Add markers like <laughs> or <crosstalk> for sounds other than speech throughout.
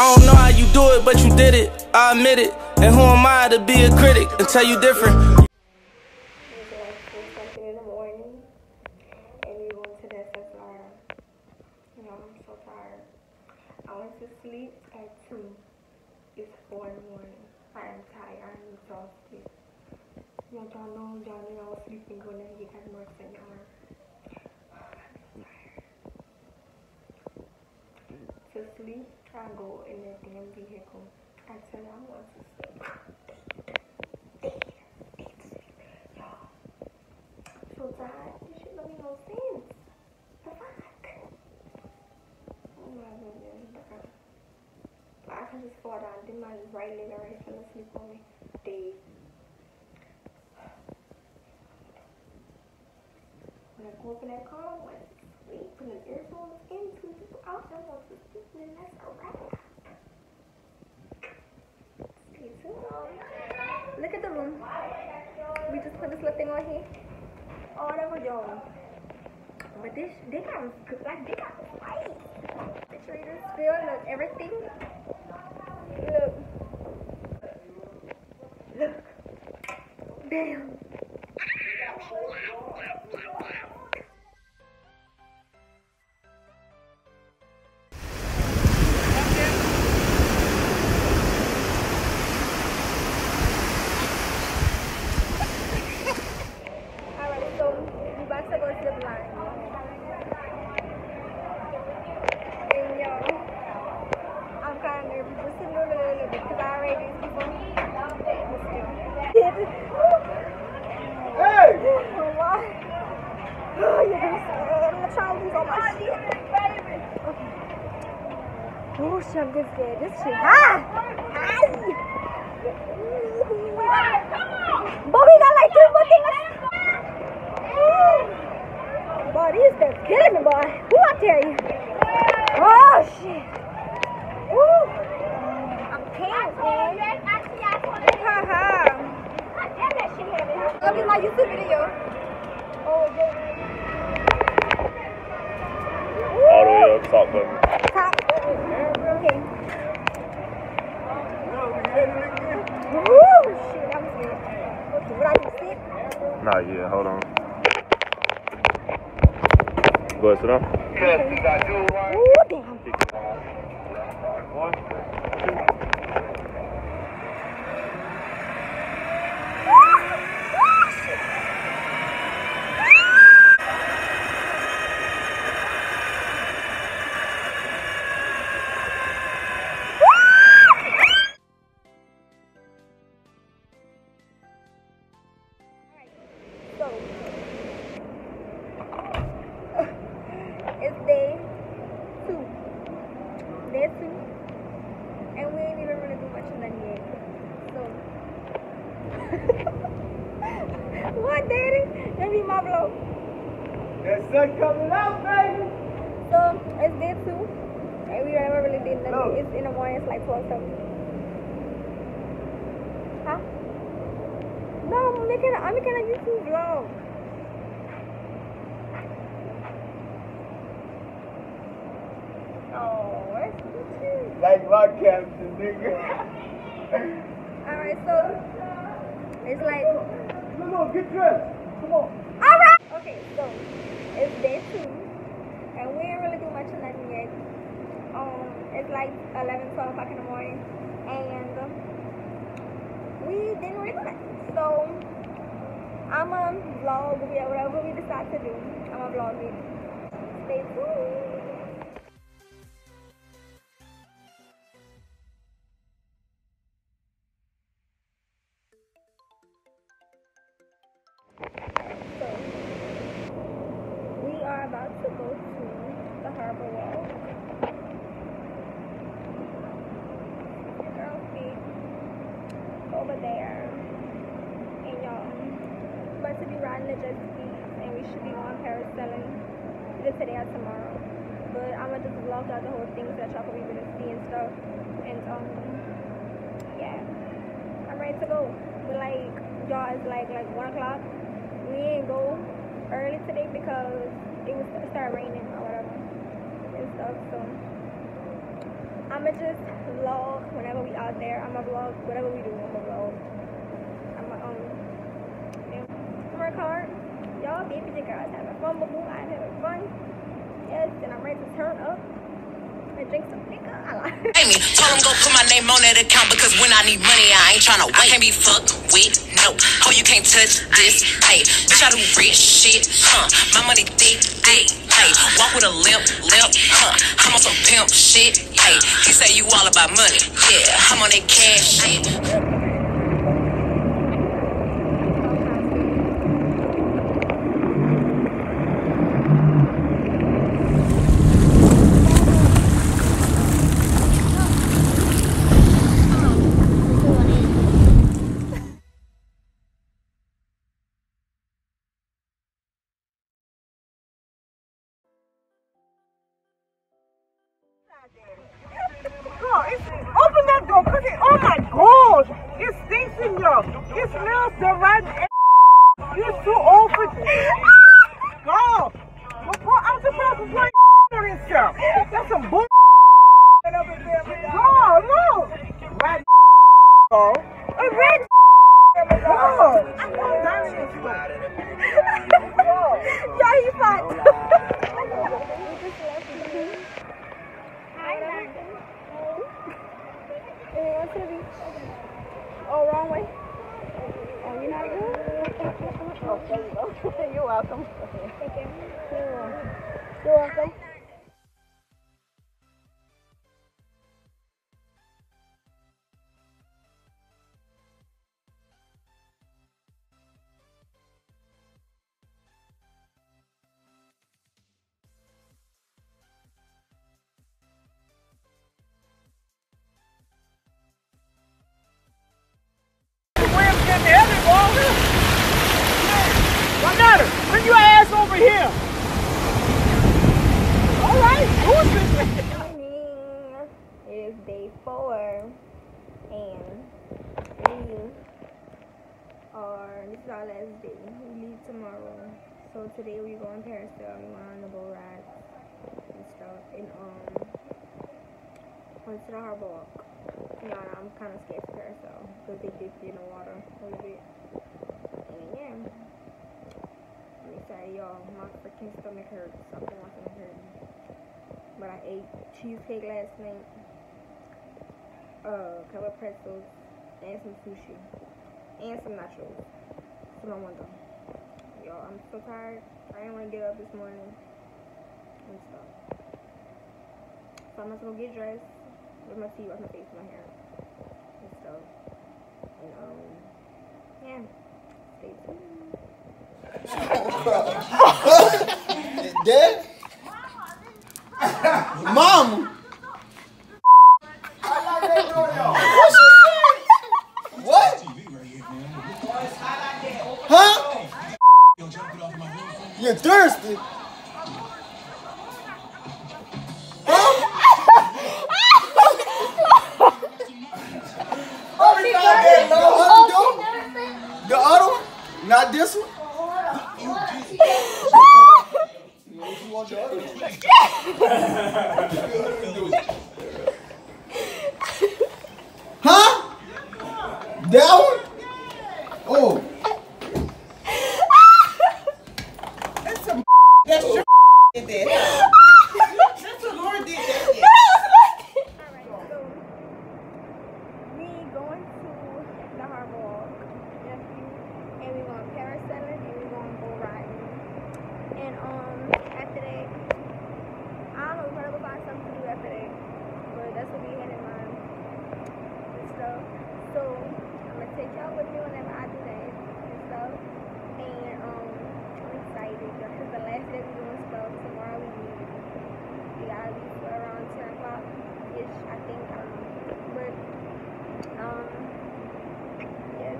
I don't know how you do it, but you did it. I admit it. And who am I to be a critic and tell you different? It's <sighs> four in the morning, and we went to the SSR. You know, I'm so tired. I went to sleep at two. It's four in the morning. I am tired. I'm exhausted. Know, y'all know sleeping sleep, I go in the damn vehicle. I you, I want to sleep. Y'all, so tired. This don't make no sense. The fuck? Oh my goodness. I can just fall down. Then my right leg already fell asleep on me. Dead. When I go up in that car, sleep. Put an two people out. Want to sleep, and then that's a wrap. Stay tuned. Look at the room. We just put this little thing on here. Oh, was yours. But this, they got like they got everything. Scared. This shit high. High. But got like three more things. Boy, these killing me, boy. Who I tell you? Oh, shit. I'm pants, man. Look at my YouTube video. Oh. All the way up, top button. Okay. Woo, shit, I'm scared. Okay, what I do, sit? Not yet, hold on. Go ahead, sit down. Ooh, damn. Two. And we ain't even really do much of nothing yet. So, <laughs> what, daddy? That be my vlog. That sun coming out, baby! So, it's day two. And we never really did nothing. No. It's in the morning, it's like 12 something. Huh? No, I'm making a, I'm making a YouTube vlog. Oh, that's. Like my captain, nigga. <laughs> Alright, so it's like Come on, get dressed. Come on. Alright Okay, so it's day two and we ain't really do much of nothing yet. Um it's like 11, 12 o'clock in the morning and we didn't really do nothing. So I'ma vlog whatever we decide to do. I'ma vlog it. Stay tuned. To go to the harbor walk. Your girl's feet over there. And y'all, we're about to be riding the jet skis and we should be going parasailing either today or tomorrow. But I'm gonna just vlog out the whole thing so that y'all can be able to see and stuff. And um, yeah, I'm ready to go. But like, y'all, it's like like one o'clock. We didn't go early today because it was it started raining or whatever and stuff. So I'm I'ma just vlog whenever we out there. I'ma vlog whatever we do. I'ma vlog. I'ma um. yeah. Work hard. Y'all, baby, the girls having fun. Boo, I'm having fun. Yes, and I'm ready to turn up and drink some liquor. I <laughs> like. Amy, told him go put my name on that account because when I need money, I ain't tryna wait. I can't be fucked with, no. Oh, you can't touch this, hey. Bitch, I do rich shit, huh? My money thick, thick, hey. Walk with a limp, limp, huh? I'm on some pimp shit, hey. He say you all about money, yeah. I'm on that cash shit. Oh, door, oh my gosh, it stinks in here. It smells the ass. You're too old for Girl, before I'm play on this <laughs> stuff. That's some bull. Over here. All right, this? morning. It is day four, and we are. This is our last day. We leave tomorrow. So today we go on parasail. We went on the boat ride and stuff, and um, went to the harbor walk. Yeah, I'm kind of scared for parasail because they dip you in the water a little bit. And yeah, I'm excited, y'all. My been watching it hurt but I ate cheesecake last night, uh, couple pretzels, and some sushi, and some nachos. So no wonder. Y'all, I'm so tired. I didn't want to get up this morning and stuff. So I'm just gonna get dressed, with my teeth, wash my face, my hair, and stuff. And um, yeah, stay tuned. <laughs> Dad? Mama? What she said? What? Huh? You're thirsty? That one? Oh. That's some That's your did that. That's the Lord did that. Alright, so we going to the harbor walk in a few, and we going parasailing and we going go riding. And um after that, I don't know, we probably will find something to do after that, but that's what we had in mind and stuff. So I'm gonna take y'all with me whenever I do that and stuff. And um I'm excited because the last day we doing stuff. Tomorrow we leave. We gotta leave for around 10 o'clock ish, I think. I don't know. But, um, yes,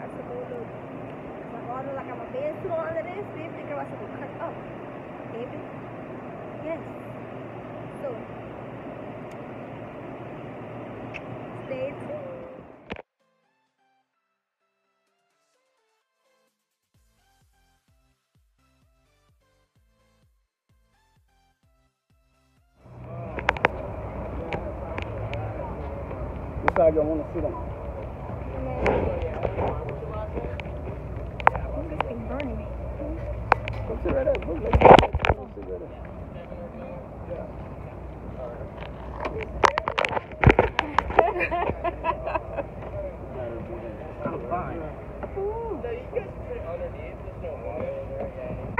I should go look. My father, like, I'm a bed too under this, baby. Think I should go cut. Baby. Yes. So, stay tuned. Y'all want to sit on? This thing burning me. Come sit right up. Look, let's come sit right up.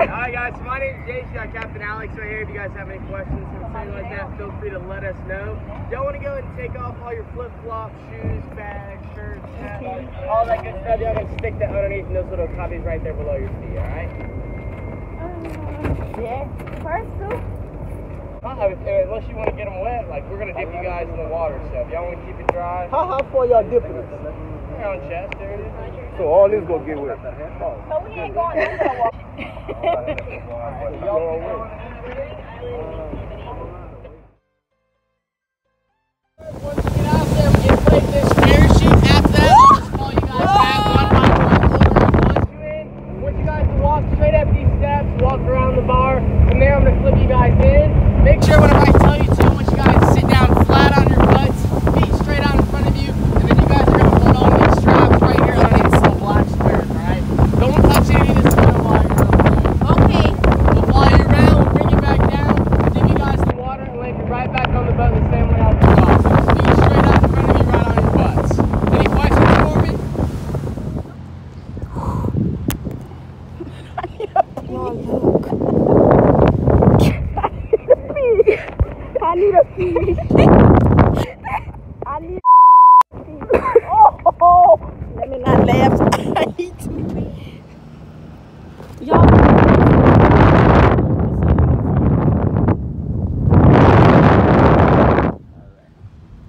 Alright guys, so my name is Jason, got Captain Alex right here. If you guys have any questions or something like that, feel free to let us know. Y'all want to go and take off all your flip-flops, shoes, bags, shirts, hats, all that good stuff. Y'all can stick that underneath and those little cubbies right there below your feet, alright? Yeah. First two. If- unless you want to get them wet, like we're going to dip you guys in the water, so if y'all want to keep it dry, How, how far y'all dipping us? around chest area. So all this gonna get wet. So we ain't going into the water. <laughs> Once you get out there, we get played this parachute. After that, we'll just call you guys back one by one. We'll launch you in. Want you guys to walk straight up these steps, walk around the bar. From there, I'm gonna flip you guys in. Make sure whenever I tell you to, I want you guys to sit down flat on your butts, feet straight out in front of you, and then you guys are gonna hold on to these straps right here underneath some black squares. All right? Don't touch any of this metal while you're up there. Okay. We'll fly you around, we'll bring you back down, dip you guys in the water, and land you right back on the boat the same way out the top. So just feet straight out in front of you, right on your butts. Any questions for me? I need a pee. I need Oh, let me not laugh. I need to. Y'all.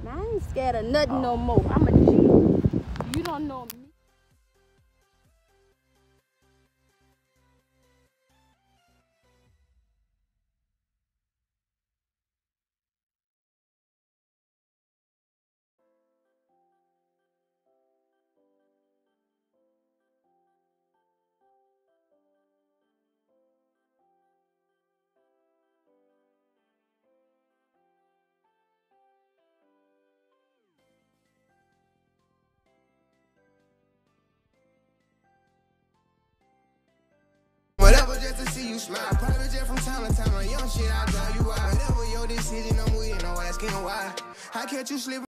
Now, I ain't scared of nothing oh. no more. I'm a G. You don't know me. See you smile. Private jet from time to time. A young shit, I drive you out. Whatever your decision, I'm with, no asking why. I catch you slipping.